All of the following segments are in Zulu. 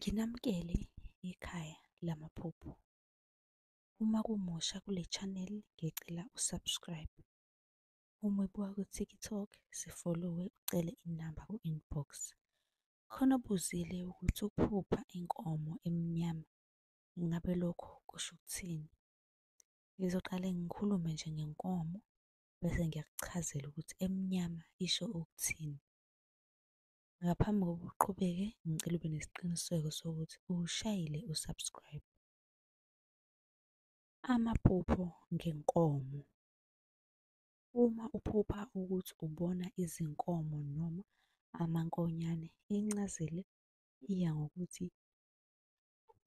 Nginamukele ikhaya lamaphupho. Uma kumusha kule channel ngicela u-subscribe. Uma ubuka ku-TikTok sifolowe ucele inamba ku-inbox. Khona ubuzile ukuthi ukuphupha inkomo emnyama ingabe lokho kusho ukuthini? Ngizoqale ngikhulume nje ngenkomo bese ngiyakuchazela ukuthi emnyama isho ukuthini. Ngaphambi kokuba uqhubeke ngicela ube nesiqiniseko sokuthi uwushayile u-subscribe. Amaphupho ngenkomo. Uma uphupha ukuthi ubona izinkomo noma amankonyane incazelo iya ngokuthi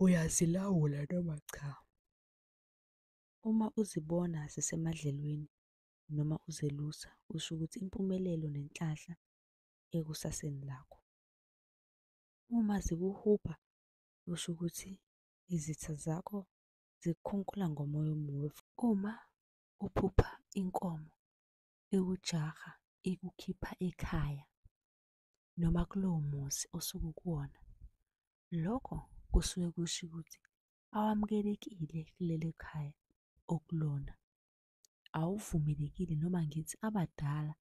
uyazilawula noma cha. Uma uzibona zisemadlelweni noma uzelusa kusho ukuthi impumelelo nenhlanhla ekusaseni lakho. Uma zikuhuba kusho ukuthi izitha zakho zikukhunkula ngomoya omubi. Uma uphupha inkomo ikujaha ikukhipha ekhaya noma kulowo muzi osuke ukuwona, lokho kusuke kusho ukuthi awamukelekile kuleli khaya okulona. Awuvumelekile noma ngithi abadala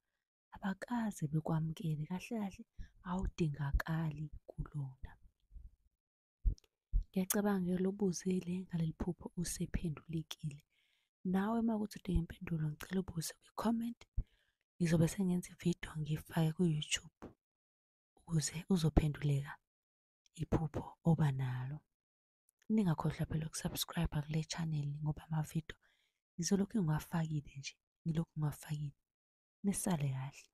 abakaze bekwamukele kahle kahle awudingakali kulona. Ngiyacabanga ubuzile ngaleli phupho usephendulekile. Nawe uma kuwukuthi udinga impendulo ngicela ubuze kwi-comment. Ngizobe sengenza ividiyo ngifake ku-YouTube ukuze uzophenduleka iphupho oba nalo. Ningakhohlwa phela uku-subscribe-a kule channel ngoba amavidiyo ngizolokhu ngiwafakile nje ngilokhu ngiwafakile. Nisale kahle.